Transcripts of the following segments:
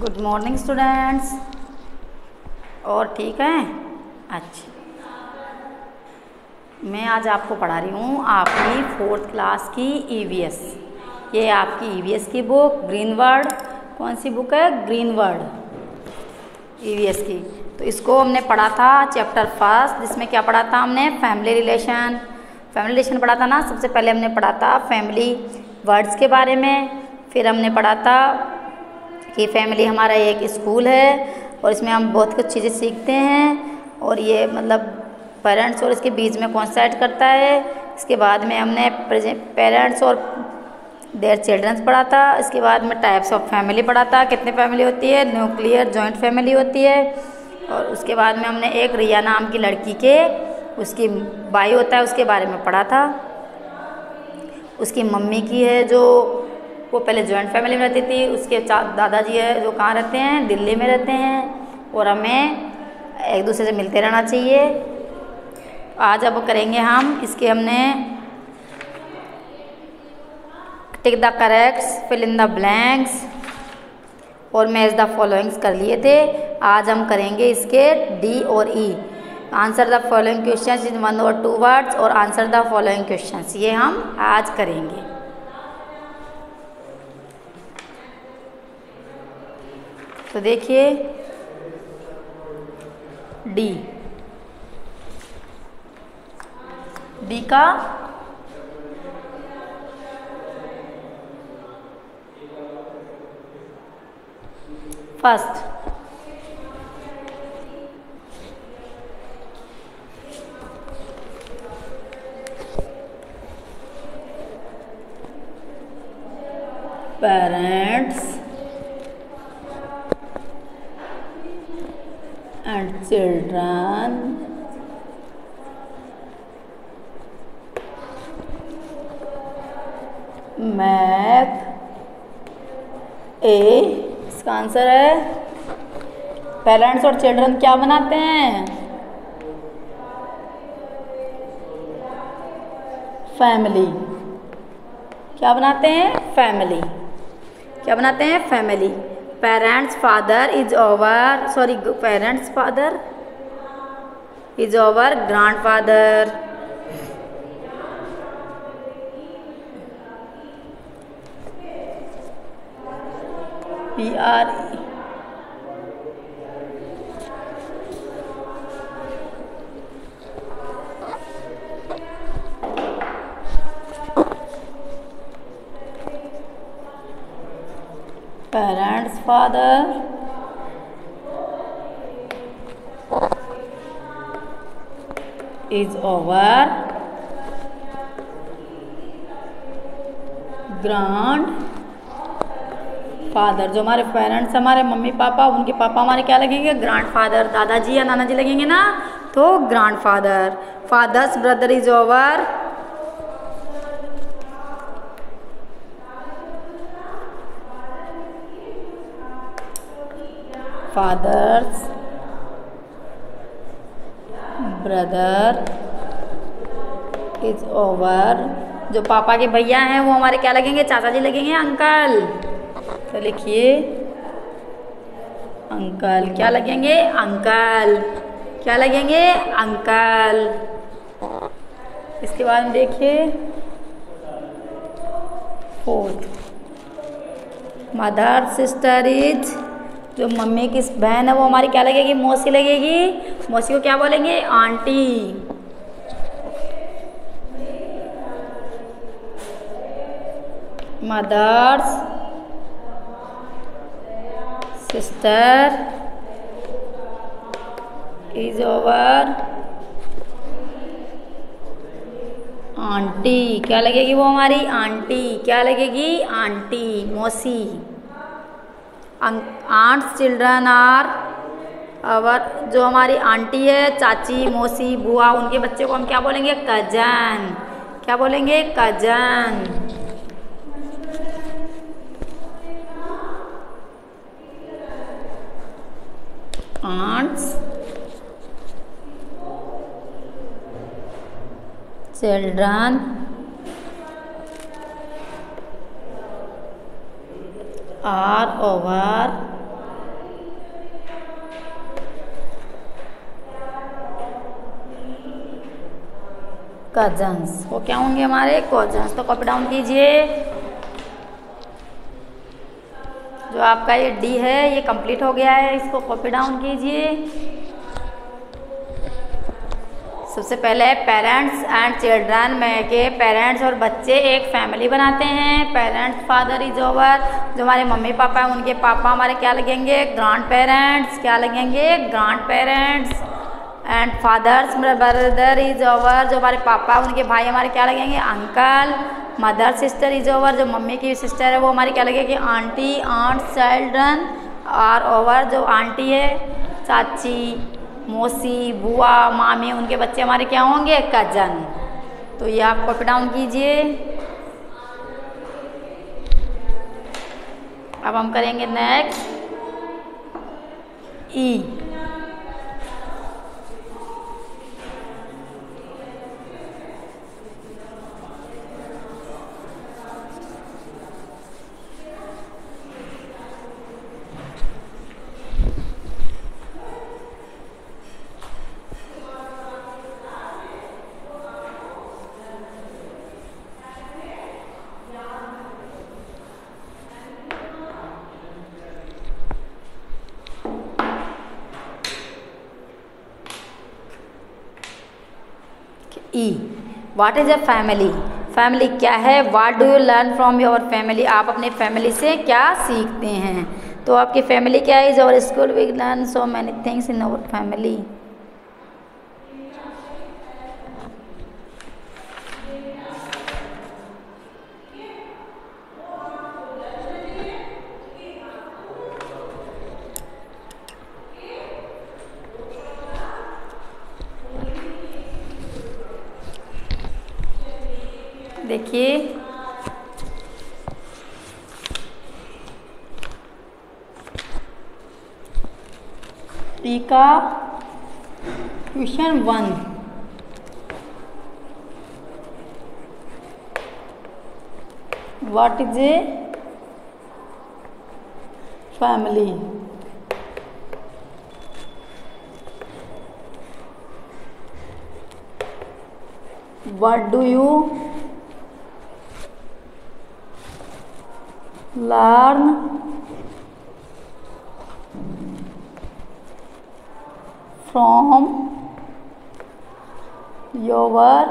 Good morning students और ठीक हैं? अच्छा। मैं आज आपको पढ़ा रही हूँ आपकी फोर्थ क्लास की ईवीएस ये आपकी ईवीएस की बुक ग्रीन वर्ड कौन सी बुक है? ग्रीन वर्ड ईवीएस की। तो इसको हमने पढ़ा था चैप्टर फ़र्स्ट जिसमें क्या पढ़ा था हमने? फैमिली रिलेशन फैमिली रिलेशन पढ़ा था ना? सबसे पहले हमने पढ़ा था फैमिली वर्ड्स के बारे में। फिर हमने पढ़ा था कि फैमिली हमारा एक स्कूल है और इसमें हम बहुत कुछ चीज़ें सीखते हैं और ये मतलब पेरेंट्स और इसके बीच में कॉन्सेंट करता है। इसके बाद में हमने पेरेंट्स और देयर चिल्ड्रंस पढ़ा था इसके बाद में टाइप्स ऑफ़ फैमिली पढ़ा था कितने फैमिली होती है? न्यूक्लियर जॉइंट फैमिली होती है। और उसके बाद में हमने एक रिया नाम की लड़की के, उसकी बाई होता है, उसके बारे में पढ़ा था। उसकी मम्मी की है जो वो पहले जॉइंट फैमिली में रहती थी, उसके दादाजी है जो कहाँ रहते हैं? दिल्ली में रहते हैं और हमें एक दूसरे से मिलते रहना चाहिए। आज अब करेंगे हम, इसके हमने tick the corrects, fill in the blanks और मैच द फॉलोइंग्स कर लिए थे। आज हम करेंगे इसके डी और E answer the following question in one और टू वर्ड्स और आंसर द फॉलोइंग क्वेश्चन ये हम आज करेंगे। तो देखिए डी डी का first parents and children. Make a इसका आंसर है पेरेंट्स और चिल्ड्रन क्या बनाते हैं? फैमिली क्या बनाते हैं? फैमिली क्या बनाते हैं? Family parents father is our sorry parents father is our grandfather. We are parents, father. Is our grandfather जो हमारे पेरेंट्स हमारे मम्मी पापा, उनके पापा, हमारे क्या लगेंगे? ग्रांड फादर दादाजी या नाना जी लगेंगे ना? तो grandfather father's brother is our father's, brother is over. जो पापा के भैया हैं, वो हमारे क्या लगेंगे? चाचा जी लगेंगे, अंकल? तो लिखिए। अंकल, क्या लगेंगे? अंकल। क्या लगेंगे? अंकल। इसके बाद में देखिए। फोर्थ मदर सिस्टर इज़ जो मम्मी की बहन है, वो हमारी क्या लगेगी? मौसी लगेगी। मौसी को क्या बोलेंगे? Aunty. Mother's. Sister. Is our aunty. क्या लगेगी वो हमारी? आंटी। क्या लगेगी? आंटी। मौसी। आंट्स चिल्ड्रन आर और जो हमारी आंटी है, चाची, मौसी, बुआ, उनके बच्चे को हम क्या बोलेंगे? कज़न क्या बोलेंगे? Cousin aunts children are our cousins वो क्या होंगे हमारे? कजन्स तो कॉपी डाउन कीजिए। जो आपका ये डी है, ये कंप्लीट हो गया है, इसको कॉपी डाउन कीजिए। सबसे पहले पेरेंट्स एंड चिल्ड्रन में के पेरेंट्स और बच्चे एक फैमिली बनाते हैं। पेरेंट्स फादर इज़ ओवर जो हमारे मम्मी पापा हैं उनके पापा हमारे क्या लगेंगे? ग्रांड पेरेंट्स क्या लगेंगे? Grandparents and father's brother is our जो हमारे पापा, उनके भाई हमारे क्या लगेंगे? Uncle mother sister is our जो मम्मी की सिस्टर है, वो हमारी क्या लगेगी? Aunty aunt children are our जो आंटी है, चाची, मौसी, बुआ, मामी, उनके बच्चे हमारे क्या होंगे? कज़न तो ये आप कॉपी डाउन कीजिए। अब हम करेंगे next E E what is a family family क्या है? What do you learn from your family आप अपने फैमिली से क्या सीखते हैं? तो आपकी फैमिली क्या इज़ और school we learn so many things in our family देखिए का question one. What is a family what do you learn from your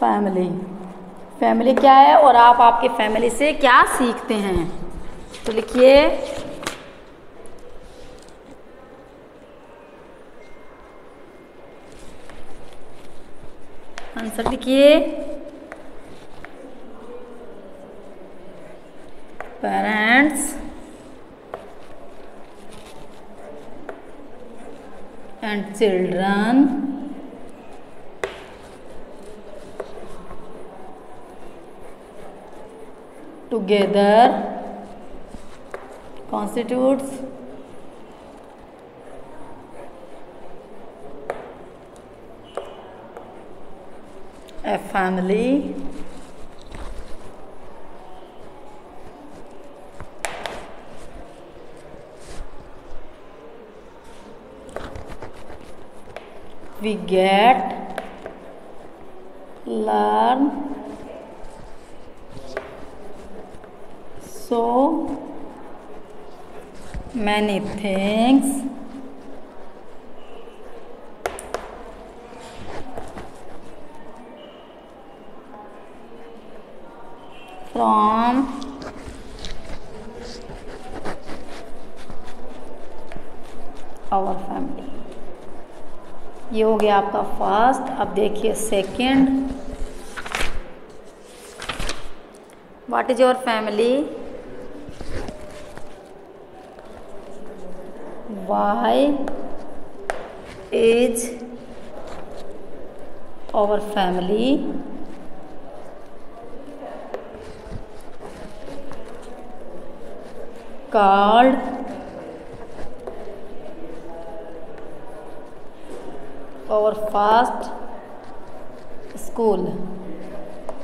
family family क्या है और आप आपके फैमिली से क्या सीखते हैं? तो लिखिए। आंसर लिखिए। Parents and children. Together constitutes a family we get learn. So many things. From our family ये हो गया आपका फ़र्स्ट अब देखिए second what is your family why is our family called और फ़र्स्ट स्कूल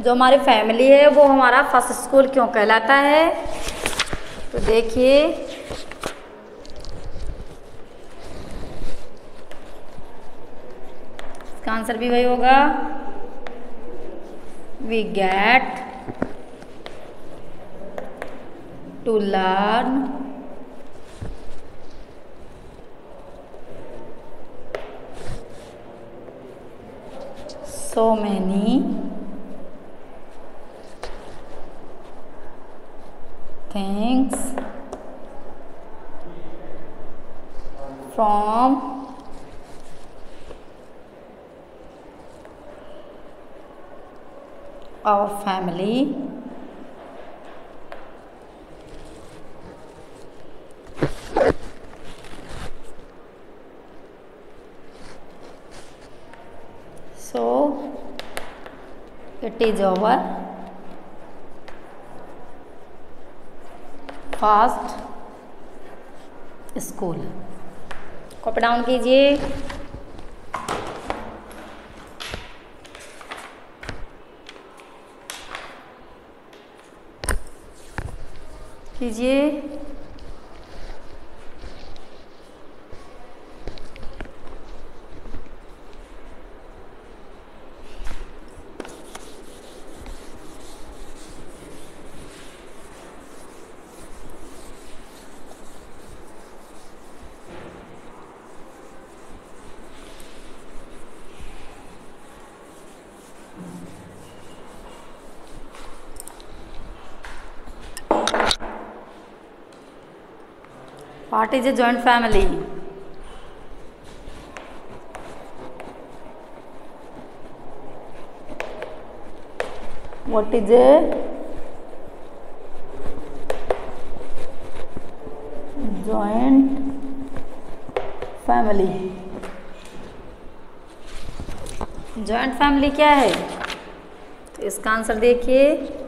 जो हमारी फैमिली है, वो हमारा फ़र्स्ट स्कूल क्यों कहलाता है? तो देखिए। इसका आंसर भी वही होगा। We get to learn so many. Things from our family is our first school copy down कीजिए। कीजिए। What is a joint family? What is a joint family? Joint family क्या है तो इसका आंसर देखिए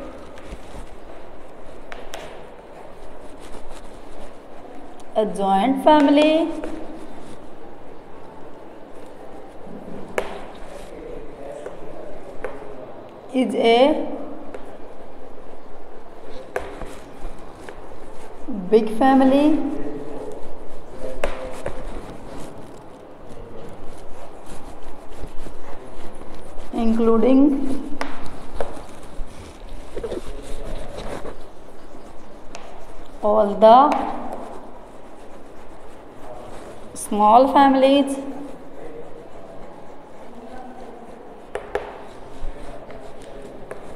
a joint family. Is a big family. Including all the small families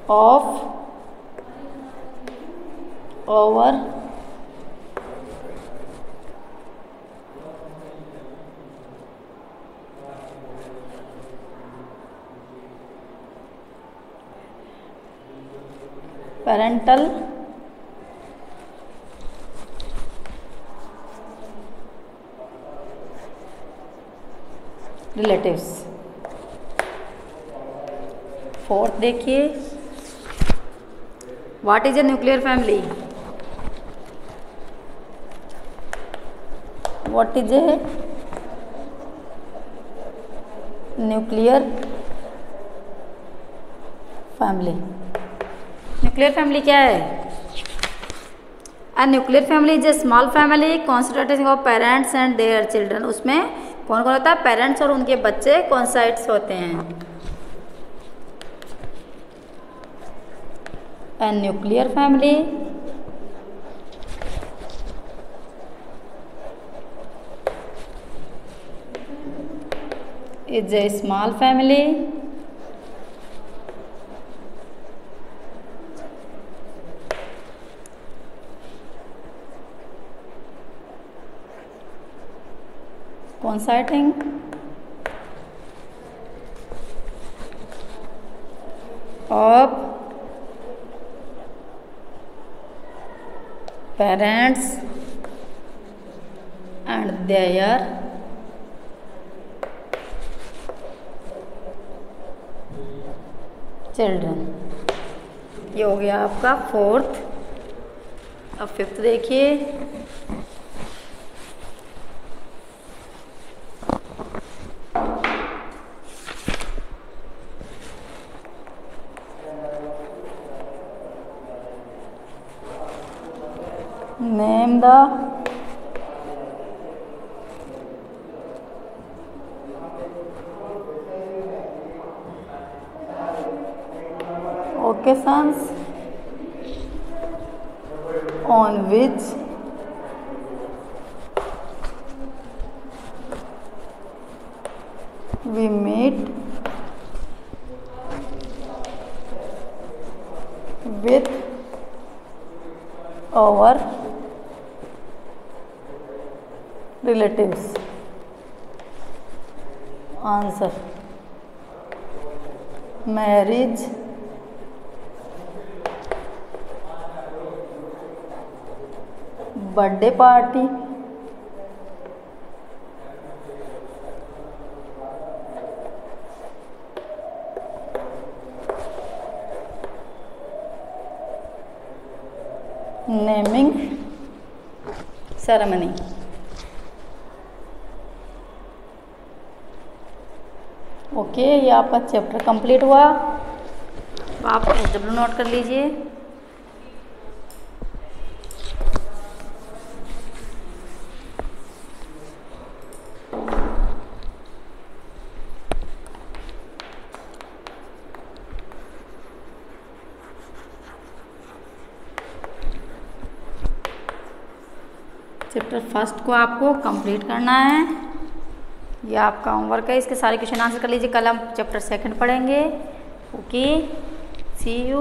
of our parental relatives fourth देखिए। What is a nuclear family what is a nuclear family nuclear family क्या है? A nuclear family is a small family constituting of parents and their children उसमें कौन कौन होता है? Parents और उनके बच्चे कौन साइड्स होते हैं? A nuclear family is a small family consisting of parents and their children ये हो गया आपका फोर्थ अब फिफ्थ देखिए locations on which we meet with our relatives answer marriage birthday party. Naming ceremony. Okay ये आपका चैप्टर कंप्लीट हुआ। आप एच डब्ल्यू नोट कर लीजिए चैप्टर फ़र्स्ट को आपको कंप्लीट करना है। ये आपका होमवर्क है। इसके सारे क्वेश्चन आंसर कर लीजिए। कल हम चैप्टर सेकंड पढ़ेंगे। Okay see you